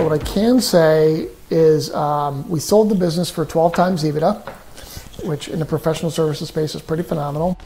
But what I can say is um, we sold the business for 12 times EBITDA, which in the professional services space is pretty phenomenal.